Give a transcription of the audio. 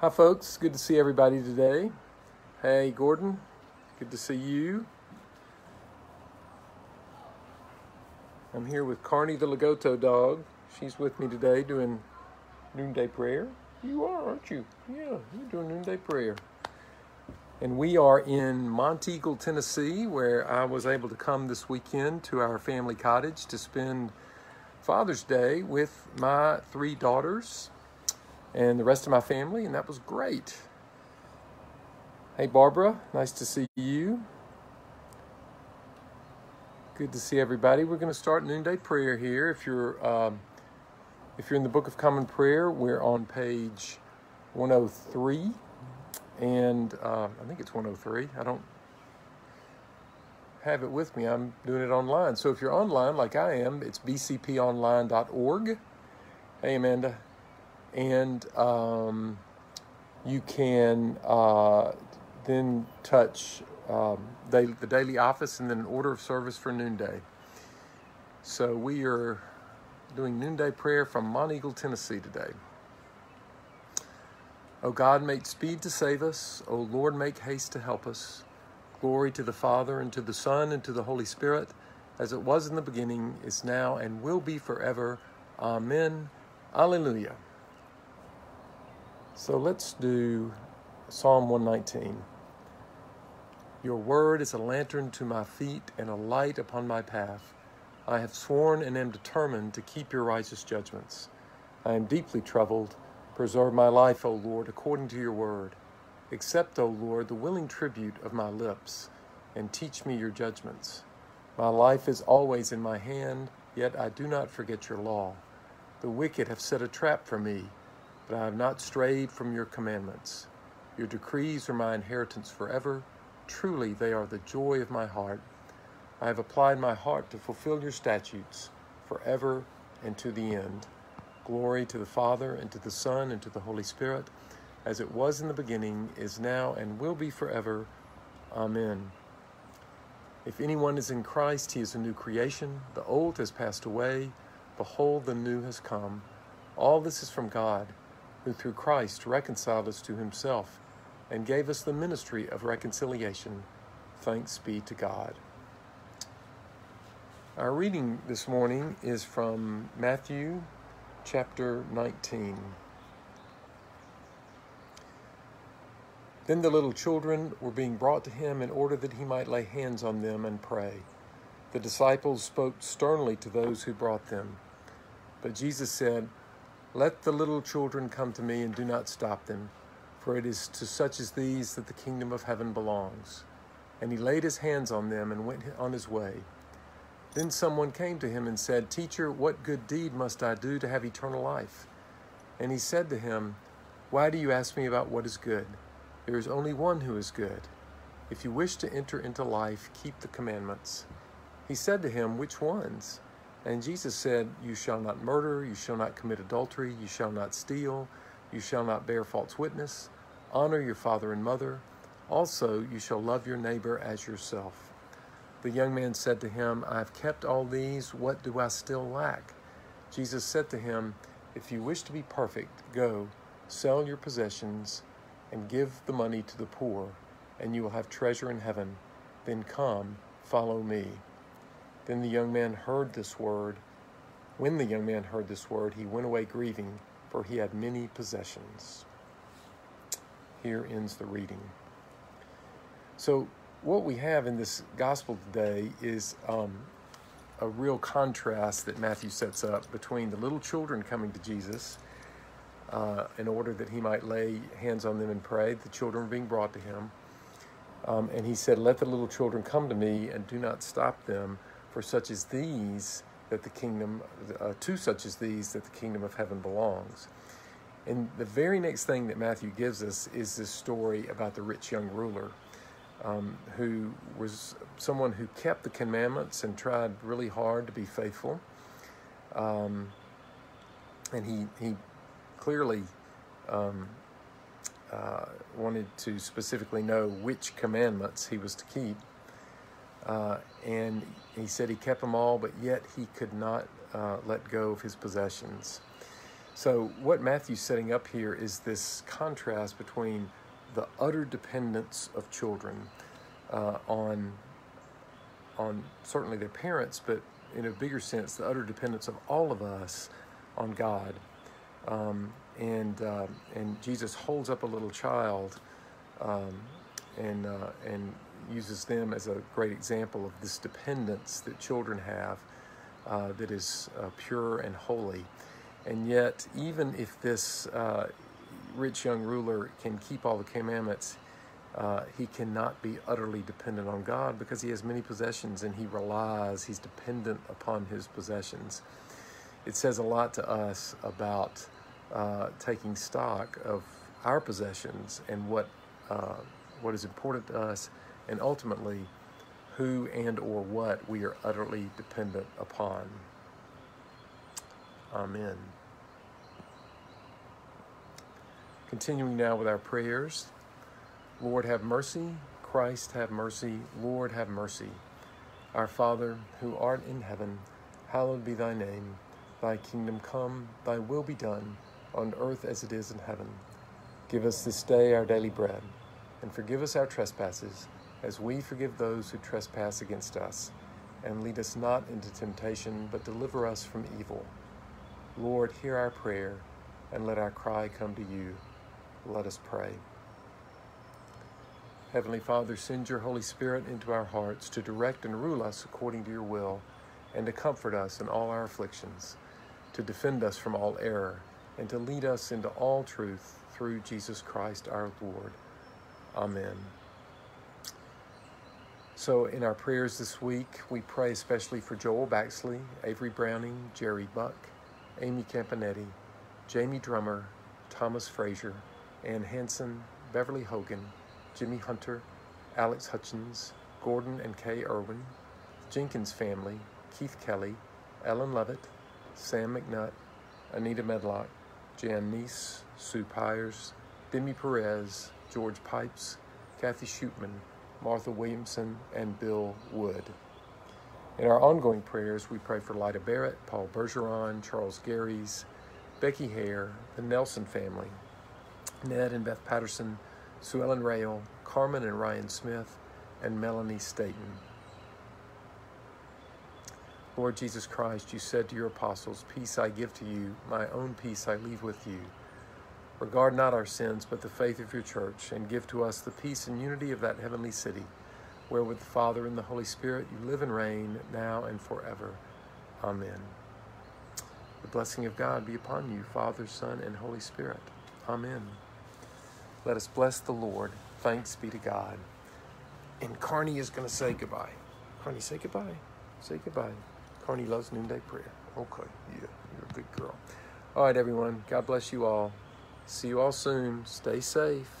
Hi, folks. Good to see everybody today. Hey, Gordon. Good to see you. I'm here with Carney the Lagotto dog. She's with me today doing noonday prayer. You are, aren't you? Yeah, you're doing noonday prayer. And we are in Monteagle, Tennessee, where I was able to come this weekend to our family cottage to spend Father's Day with my three daughters and the rest of my family, and that was great. Hey, Barbara, nice to see you. Good to see everybody. We're going to start noonday prayer here. If you're um, if you're in the Book of Common Prayer, we're on page 103, and uh, I think it's 103. I don't have it with me. I'm doing it online. So if you're online, like I am, it's bcponline.org. Hey, Amanda and um, you can uh, then touch um, daily, the daily office and then an order of service for noonday. So we are doing noonday prayer from Monteagle, Tennessee today. O God, make speed to save us. O Lord, make haste to help us. Glory to the Father, and to the Son, and to the Holy Spirit, as it was in the beginning, is now, and will be forever. Amen. Alleluia. So let's do Psalm 119. Your word is a lantern to my feet and a light upon my path. I have sworn and am determined to keep your righteous judgments. I am deeply troubled. Preserve my life, O Lord, according to your word. Accept, O Lord, the willing tribute of my lips, and teach me your judgments. My life is always in my hand, yet I do not forget your law. The wicked have set a trap for me but I have not strayed from your commandments. Your decrees are my inheritance forever. Truly, they are the joy of my heart. I have applied my heart to fulfill your statutes forever and to the end. Glory to the Father, and to the Son, and to the Holy Spirit, as it was in the beginning, is now, and will be forever. Amen. If anyone is in Christ, he is a new creation. The old has passed away. Behold, the new has come. All this is from God who through Christ reconciled us to himself and gave us the ministry of reconciliation. Thanks be to God. Our reading this morning is from Matthew chapter 19. Then the little children were being brought to him in order that he might lay hands on them and pray. The disciples spoke sternly to those who brought them. But Jesus said, let the little children come to me and do not stop them, for it is to such as these that the kingdom of heaven belongs. And he laid his hands on them and went on his way. Then someone came to him and said, Teacher, what good deed must I do to have eternal life? And he said to him, Why do you ask me about what is good? There is only one who is good. If you wish to enter into life, keep the commandments. He said to him, Which ones? And Jesus said, You shall not murder, you shall not commit adultery, you shall not steal, you shall not bear false witness, honor your father and mother. Also, you shall love your neighbor as yourself. The young man said to him, I have kept all these, what do I still lack? Jesus said to him, If you wish to be perfect, go, sell your possessions, and give the money to the poor, and you will have treasure in heaven. Then come, follow me. Then the young man heard this word. When the young man heard this word, he went away grieving, for he had many possessions. Here ends the reading. So, what we have in this gospel today is um, a real contrast that Matthew sets up between the little children coming to Jesus uh, in order that he might lay hands on them and pray, the children being brought to him. Um, and he said, Let the little children come to me and do not stop them for such as these that the kingdom, uh, to such as these that the kingdom of heaven belongs. And the very next thing that Matthew gives us is this story about the rich young ruler, um, who was someone who kept the commandments and tried really hard to be faithful. Um, and he, he clearly um, uh, wanted to specifically know which commandments he was to keep. Uh, and he said he kept them all, but yet he could not uh, let go of his possessions. So, what Matthew's setting up here is this contrast between the utter dependence of children uh, on, on certainly their parents, but in a bigger sense, the utter dependence of all of us on God. Um, and, uh, and Jesus holds up a little child um, and, uh, and uses them as a great example of this dependence that children have uh, that is uh, pure and holy. And yet, even if this uh, rich young ruler can keep all the commandments, uh, he cannot be utterly dependent on God because he has many possessions and he relies, he's dependent upon his possessions. It says a lot to us about uh, taking stock of our possessions and what, uh, what is important to us, and ultimately who and or what we are utterly dependent upon. Amen. Continuing now with our prayers. Lord, have mercy. Christ, have mercy. Lord, have mercy. Our Father, who art in heaven, hallowed be thy name. Thy kingdom come, thy will be done, on earth as it is in heaven. Give us this day our daily bread, and forgive us our trespasses, as we forgive those who trespass against us. And lead us not into temptation, but deliver us from evil. Lord, hear our prayer, and let our cry come to you. Let us pray. Heavenly Father, send your Holy Spirit into our hearts to direct and rule us according to your will, and to comfort us in all our afflictions, to defend us from all error, and to lead us into all truth through Jesus Christ our Lord. Amen. So, in our prayers this week, we pray especially for Joel Baxley, Avery Browning, Jerry Buck, Amy Campanetti, Jamie Drummer, Thomas Frazier, Ann Hanson, Beverly Hogan, Jimmy Hunter, Alex Hutchins, Gordon and Kay Irwin, Jenkins family, Keith Kelly, Ellen Lovett, Sam McNutt, Anita Medlock, Jan Neese, Sue Pyers, Demi Perez, George Pipes, Kathy Shootman, Martha Williamson, and Bill Wood. In our ongoing prayers, we pray for Lyda Barrett, Paul Bergeron, Charles Garys, Becky Hare, the Nelson family, Ned and Beth Patterson, Sue Ellen Rail, Carmen and Ryan Smith, and Melanie Staten. Lord Jesus Christ, you said to your apostles, Peace I give to you, my own peace I leave with you. Regard not our sins, but the faith of your church, and give to us the peace and unity of that heavenly city, where with the Father and the Holy Spirit you live and reign, now and forever. Amen. The blessing of God be upon you, Father, Son, and Holy Spirit. Amen. Let us bless the Lord. Thanks be to God. And Carney is going to say goodbye. Carney, say goodbye. Say goodbye. Carney loves noonday prayer. Okay, yeah, you're a good girl. All right, everyone. God bless you all. See you all soon. Stay safe.